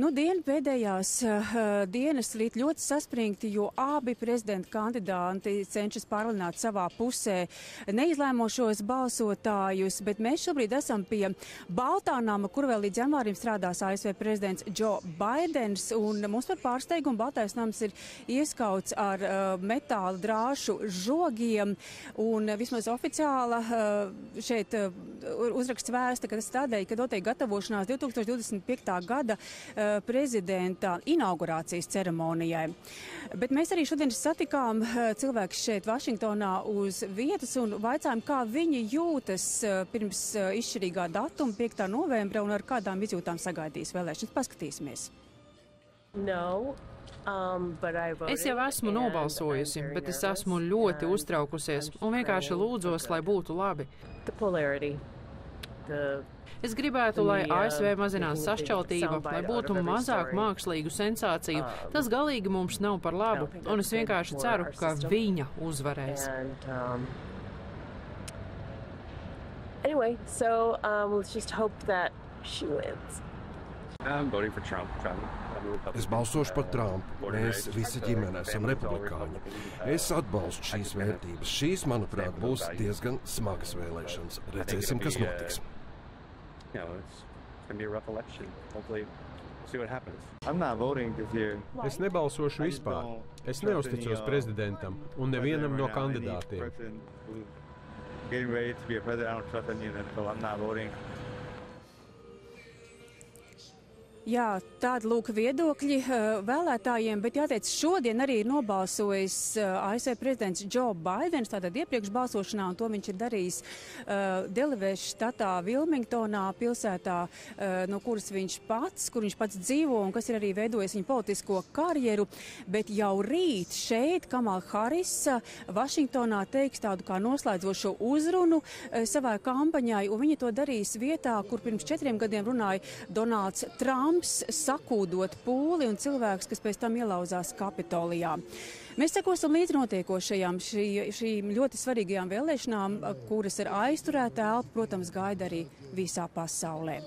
Nu, dienu pēdējās uh, dienas rīt ļoti saspringti, jo abi prezidenta kandidāti cenšas pārlināt savā pusē neizlēmošos balsotājus, bet mēs šobrīd esam pie Baltānāma, kur vēl līdz janvārim strādās ASV prezidents Joe Baidens, un mums par pārsteigumu Baltais nams ir ieskauts ar uh, metāla drāšu žogiem, un vismaz oficiāla uh, šeit uh, uzraksts vēsta, ka tas tādēļ, ka notiek gatavošanās 2025. gada uh, prezidenta inaugurācijas ceremonijai. Bet mēs arī šodien satikām eh, cilvēkus šeit Vašingtonā uz vietas un vaicājām, kā viņi jūtas eh, pirms izšķirīgā datuma 5. novembra un ar kādām izjūtām sagaidīs vēlēšanas. Paskatīsimies! No. Um, Es jau esmu nobalsojusi, bet es esmu ļoti uztraukusies un vienkārši lūdzos, lai būtu labi. Es gribētu, lai ASV mazinās sašķeltība, lai būtu mazāk mākslīgu sensāciju. Tas galīgi mums nav par labu, un es vienkārši ceru, ka viņa uzvarēs. Anyway, so um, let's just hope that she wins. I'm voting for Trump. Trump. Es balsošu par Trumpu. Mēs visi ģimene esam republikāņi. Es atbalstu šīs vērtības. Šīs, manuprāt, būs diezgan smagas vēlēšanas. Redzēsim, kas notiks. You know, it's going to be a rough election. Hopefully, see what happens. I'm not voting this year. Es nebalsošu vispār. Es neusticos prezidentam un nevienam no kandidātiem. Jā, tāda lūk viedokļi uh, vēlētājiem, bet jāteic, šodien arī ir nobalsojis uh, ASV prezidents Joe Baidens, tātad iepriekš balsošanā, un to viņš ir darījis uh, Delavēs štatā Vilmingtonā, pilsētā, uh, no kuras viņš pats, kur viņš pats dzīvo un kas ir arī veidojis viņa politisko karjeru, bet jau rīt šeit Kamala Harisa Vašingtonā teiks tādu kā noslēdzošo uzrunu uh, savai kampaņai, un viņa to darīs vietā, kur pirms četriem gadiem runāja Donalds Trumps. Trumps sakūdot pūli un cilvēks, kas pēc tam ielauzās Kapitolijā. Mēs sekosim līdz notiekošajām šī, šīm ļoti svarīgajām vēlēšanām, kuras ar aizturētu elpu, protams, gaida arī visā pasaulē.